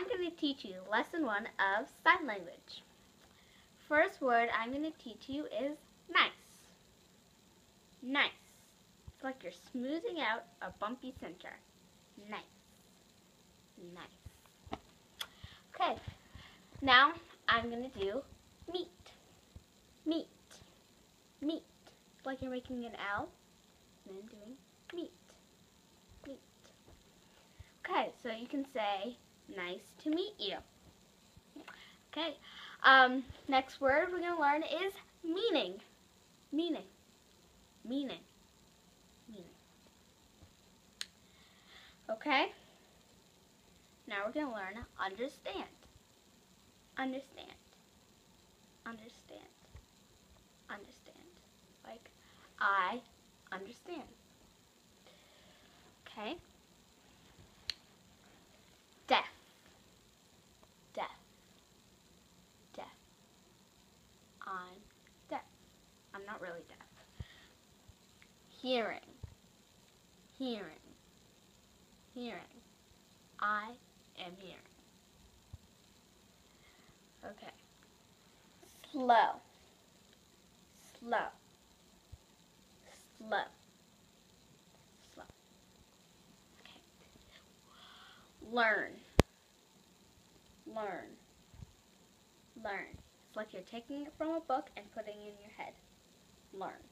I'm going to teach you lesson one of sign language. First word I'm going to teach you is nice. Nice. It's like you're smoothing out a bumpy center. Nice. Nice. Okay, now I'm going to do meet. Meet. Meet. It's like you're making an L and then doing meet. Meet. Okay, so you can say nice to meet you. Okay, um, next word we're going to learn is meaning. Meaning. Meaning. Meaning. Okay? Now we're going to learn understand. Understand. Understand. Understand. Like, I understand. Okay? Deaf. Deaf. Deaf. I'm deaf. I'm not really deaf. Hearing. Hearing. Hearing. I am hearing. Okay. Slow. Slow. Slow. Slow. Okay. Learn. Learn. Learn. It's like you're taking it from a book and putting it in your head. Learn.